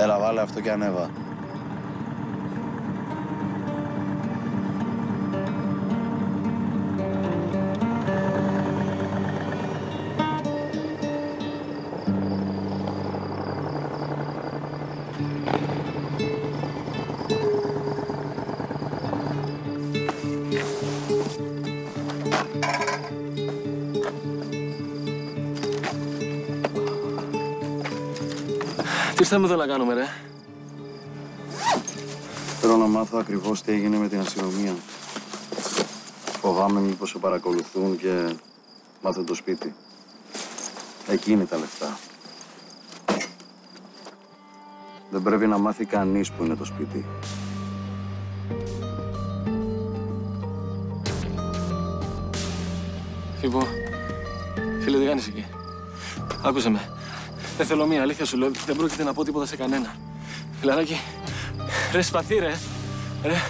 Έλα, βάλε αυτό και ανέβα. Τι ήρθαμε εδώ να κάνουμε, ρε; Θέλω να μάθω ακριβώς τι έγινε με την αστυνομία. Φοβάμαι μήπως σε παρακολουθούν και μάθουν το σπίτι. Εκεί είναι τα λεφτά. Δεν πρέπει να μάθει κανείς που είναι το σπίτι. Φίβο, φίλε, τι κάνεις εκεί; Άκουσε με. Δεν θέλω μία αλήθεια σου λέω. Δεν πρόκειται να πω τίποτα σε κανένα. Φιλαράκι, ρε σπαθί ρε. Ρε,